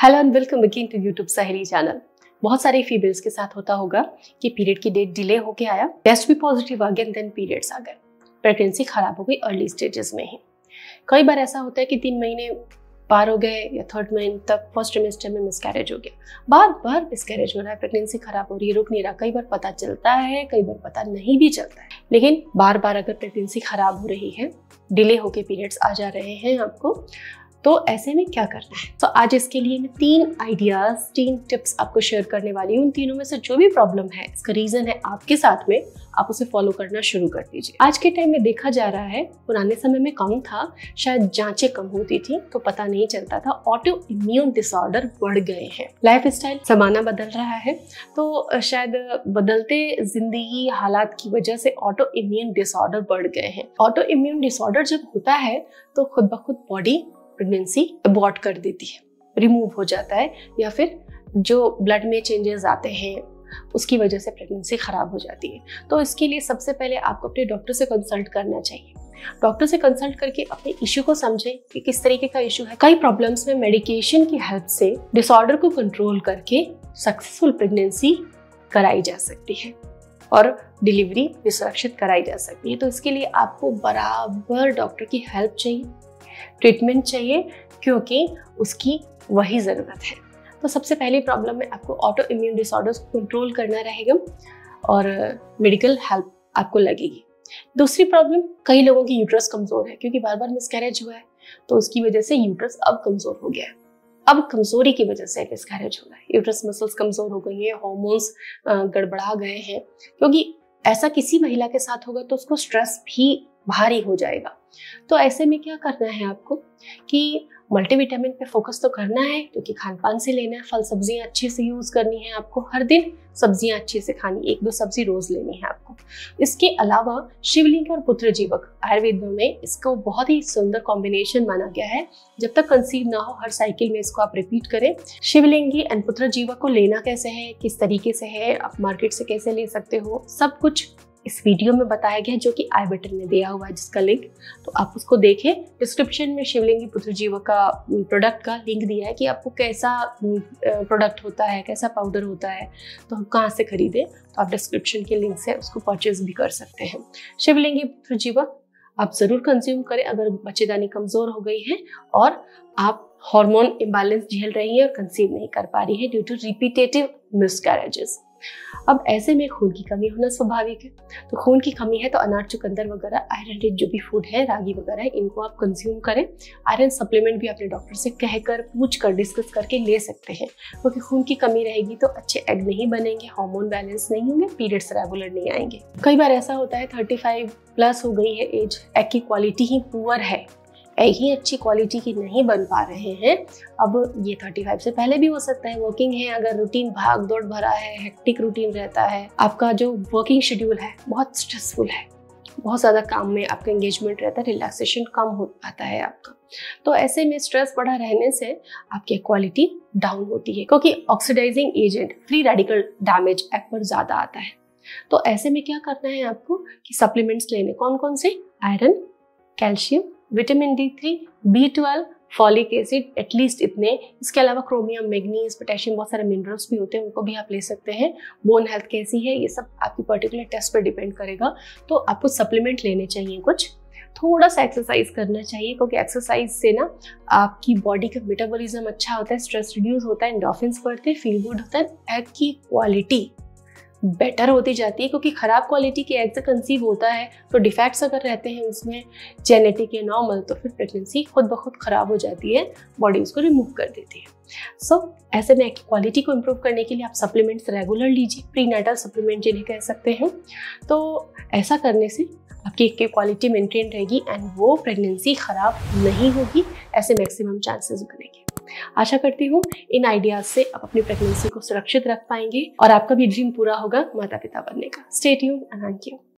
Hello and welcome again to YouTube Saheli channel बहुत सारे females के साथ होता होगा कि पीरियड की डेट डिले होके आया टेस्ट भी पॉजिटिव आ गया एंड देन पीरियड्स आ गए। प्रेगनेंसी खराब हो गई अर्ली स्टेजेस में ही। कई बार ऐसा होता है कि तीन महीने पार हो गए या थर्ड महीने तक फ़र्स्ट ट्रिमेस्टर में मिसकैरेज हो गया। बार बार मिसकैरेज हो रहा है प्रेगनेंसी खराब हो रही है, रुक नहीं रहा। कई बार पता चलता है, कई बार पता नहीं भी चलता है। लेकिन बार बार अगर प्रेगनेंसी खराब हो रही है डिले होके पीरियड्स आ जा रहे हैं आपको तो ऐसे में क्या करना है? तो आज इसके लिए मैं तीन आइडियाज़ तीन टिप्स आपको शेयर करने वाली हूँ। उन तीनों में से जो भी प्रॉब्लम है, इसका रीजन है आपके साथ में, आप उसे फॉलो करना शुरू कर दीजिए। आज के टाइम में देखा जा रहा है, पुराने समय में कम था, शायद जांचें कम होती थी तो पता नहीं चलता था ऑटो इम्यून डिसऑर्डर बढ़ गए हैं। लाइफ स्टाइल जमाना बदल रहा है तो शायद बदलते ज़िंदगी हालात की वजह से ऑटो इम्यून डिसऑर्डर बढ़ गए हैं। ऑटो इम्यून डिसऑर्डर जब होता है तो खुद ब खुद बॉडी प्रेगनेंसी अबॉर्ट कर देती है रिमूव हो जाता है, या फिर जो ब्लड में चेंजेस आते हैं, उसकी वजह से प्रेगनेंसी खराब हो जाती है। तो इसके लिए सबसे पहले आपको अपने डॉक्टर से कंसल्ट करना चाहिए। डॉक्टर से कंसल्ट करके अपने इश्यू को समझें कि किस तरीके का इश्यू है। कई प्रॉब्लम्स में मेडिकेशन की हेल्प से डिसऑर्डर को कंट्रोल करके सक्सेसफुल प्रेगनेंसी कराई जा सकती है और डिलीवरी भी सुरक्षित कराई जा सकती है। तो इसके लिए आपको बराबर डॉक्टर की हेल्प चाहिए। ट्रीटमेंट चाहिए, क्योंकि उसकी वही ज़रूरत है। तो सबसे पहली प्रॉब्लम में आपको ऑटो इम्यून डिसऑर्डर्स को कंट्रोल करना रहेगा और मेडिकल हेल्प आपको लगेगी। दूसरी प्रॉब्लम कई लोगों की यूट्रस कमज़ोर है, क्योंकि बार बार मिसकैरेज हुआ है तो उसकी वजह से यूट्रस अब कमज़ोर हो गया है। अब कमज़ोरी की वजह से मिसकैरेज हो रहा है। यूट्रस मसल्स कमज़ोर हो गई हैं हॉर्मोन्स गड़बड़ा गए हैं, क्योंकि ऐसा किसी महिला के साथ होगा तो उसको स्ट्रेस भी भारी हो जाएगा। तो ऐसे में क्या करना है आपको कि मल्टीविटामिन पे फोकस तो करना है, क्योंकि खान पान से लेना है, फल सब्ज़ियाँ अच्छे से यूज़ करनी है आपको, हर दिन सब्ज़ियाँ अच्छे से खानी, एक दो सब्ज़ी रोज लेनी है आपको। इसके अलावा शिवलिंग और पुत्र जीवक, आयुर्वेद में इसको बहुत ही सुंदर कॉम्बिनेशन माना गया है। जब तक कंसीव ना हो, हर साइकिल में इसको आप रिपीट करें। शिवलिंगी एंड पुत्र जीवक को लेना कैसे है, किस तरीके से है, आप मार्केट से कैसे ले सकते हो, सब कुछ इस वीडियो में बताया गया जो कि आई बटन में दिया हुआ है जिसका लिंक तो आप उसको देखें। डिस्क्रिप्शन में शिवलिंगी पुत्र जीव का प्रोडक्ट का लिंक दिया है कि आपको कैसा प्रोडक्ट होता है, कैसा पाउडर होता है तो हम कहाँ से खरीदें। तो आप डिस्क्रिप्शन के लिंक से उसको परचेज भी कर सकते हैं। शिवलिंगी पुत्र जीवक आप ज़रूर कंज्यूम करें अगर बच्चेदानी कमज़ोर हो गई है और आप हार्मोन इम्बैलेंस झेल रही है और कंसीव नहीं कर पा रही है ड्यू टू रिपीटेटिव मिसकैरेजेस अब ऐसे में खून की कमी होना स्वाभाविक है। तो खून की कमी है तो अनार, चुकंदर वगैरह आयरन रिच जो भी फ़ूड है, रागी वगैरह है, इनको आप कंज्यूम करें। आयरन सप्लीमेंट भी अपने डॉक्टर से कहकर पूछ कर डिस्कस करके ले सकते हैं। क्योंकि तो खून की कमी रहेगी तो अच्छे एग नहीं बनेंगे हार्मोन बैलेंस नहीं होंगे पीरियड्स रेगुलर नहीं आएँगे। कई बार ऐसा होता है थर्टी प्लस हो गई है एज एग की क्वालिटी ही पुअर है। ही अच्छी क्वालिटी की नहीं बन पा रहे हैं। अब ये 35 से पहले भी हो सकता है वर्किंग है, अगर रूटीन भाग दौड़ भरा है हेक्टिक रूटीन रहता है, आपका जो वर्किंग शेड्यूल है, बहुत स्ट्रेसफुल है। बहुत ज़्यादा काम में आपका एंगेजमेंट रहता है रिलैक्सेशन कम हो पाता है आपका। तो ऐसे में स्ट्रेस बढ़ा रहने से आपकी क्वालिटी डाउन होती है, क्योंकि oxidizing agent free radical damage app पर ज़्यादा आता है। तो ऐसे में क्या करना है आपको कि सप्लीमेंट्स लेने कौन कौन से? Iron calcium vitamin D three B twelve folic acid at least इतने। इसके अलावा क्रोमियम मैग्नीज पोटेशियम बहुत सारे मिनरल्स भी होते हैं, उनको भी आप ले सकते हैं। बोन हेल्थ कैसी है? ये सब आपकी पर्टिकुलर टेस्ट पर डिपेंड करेगा। तो आपको सप्लीमेंट लेने चाहिए कुछ। थोड़ा सा एक्सरसाइज करना चाहिए, क्योंकि एक्सरसाइज से ना आपकी बॉडी का मेटाबॉलिज्म अच्छा होता है स्ट्रेस रिड्यूस होता है एंडोफिन्स बढ़ते हैं फील गुड होता है एग की क्वालिटी बेटर होती जाती है क्योंकि ख़राब क्वालिटी के एग से कंसीव होता है तो डिफेक्ट्स अगर रहते हैं उसमें जेनेटिक या नॉर्मल तो फिर प्रेगनेंसी खुद ब खुद ख़राब हो जाती है बॉडी उसको रिमूव कर देती है। सो so, ऐसे में क्वालिटी को इम्प्रूव करने के लिए आप सप्लीमेंट्स रेगुलर लीजिए प्री नाइटल सप्लीमेंट जिन्हें कह सकते हैं। तो ऐसा करने से आपकी एक क्वालिटी मेंटेन रहेगी एंड वो प्रेगनेंसी ख़राब नहीं होगी ऐसे मैक्सिमम चांसेस बनेंगे। आशा करती हूँ इन आइडियाज़ से आप अपनी प्रेगनेंसी को सुरक्षित रख पाएँगे और आपका भी ड्रीम पूरा होगा माता पिता बनने का। State you thank you